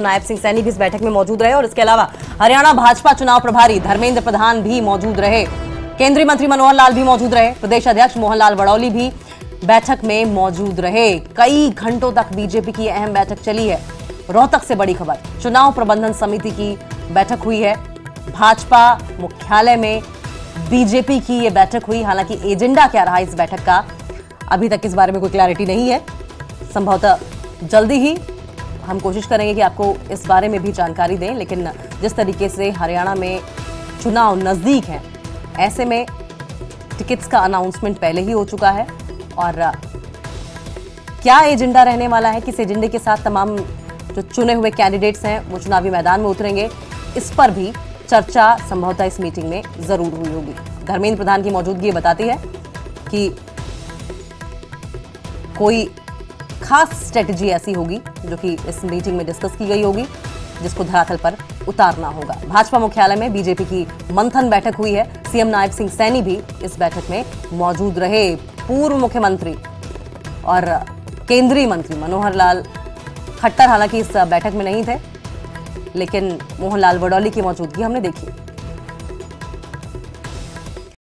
नायब सिंह सैनी भी इस बैठक में मौजूद रहे और इसके अलावा हरियाणा भाजपा चुनाव प्रभारी धर्मेंद्र प्रधान भी मौजूद रहे। केंद्रीय मंत्री मनोहर लाल भी मौजूद रहे। प्रदेश अध्यक्ष मोहनलाल बड़ौली भी बैठक में मौजूद रहे। कई घंटों तक बीजेपी की अहम बैठक चली है। रोहतक से बड़ी खबर, चुनाव प्रबंधन समिति की बैठक हुई है। भाजपा मुख्यालय में बीजेपी की ये बैठक हुई, हालाँकि एजेंडा क्या रहा इस बैठक का, अभी तक इस बारे में कोई क्लैरिटी नहीं है। संभवतः जल्दी ही हम कोशिश करेंगे कि आपको इस बारे में भी जानकारी दें, लेकिन जिस तरीके से हरियाणा में चुनाव नज़दीक हैं, ऐसे में टिकट्स का अनाउंसमेंट पहले ही हो चुका है और क्या एजेंडा रहने वाला है? किस एजेंडे के साथ तमाम जो चुने हुए कैंडिडेट्स हैं, वो चुनावी मैदान में उतरेंगे? इस पर भी चर्चा संभवतः इस मीटिंग में ज़रूर हुई होगी। धर्मेंद्र प्रधान की मौजूदगी बताती है कि कोई खास स्ट्रेटजी ऐसी होगी जो कि इस मीटिंग में डिस्कस की गई होगी, जिसको धरातल पर उतारना होगा। भाजपा मुख्यालय में बीजेपी की मंथन बैठक हुई है। सीएम नायब सिंह सैनी भी इस बैठक में मौजूद रहे। पूर्व मुख्यमंत्री और केंद्रीय मंत्री मनोहर लाल खट्टर हालाँकि इस बैठक में नहीं थे, लेकिन मोहनलाल बडौली की मौजूदगी हमने देखी।